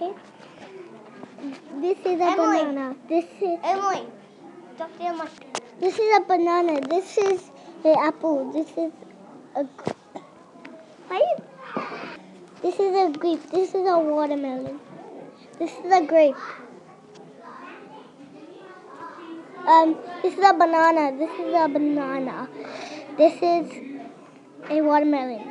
okay? This is a Emily. banana. This is Emily. Dr. Emily. this is a banana. This is an apple. This is a right? This is a grape. This is a watermelon. This is a grape. Um, this is a banana. This is a banana. This is a watermelon.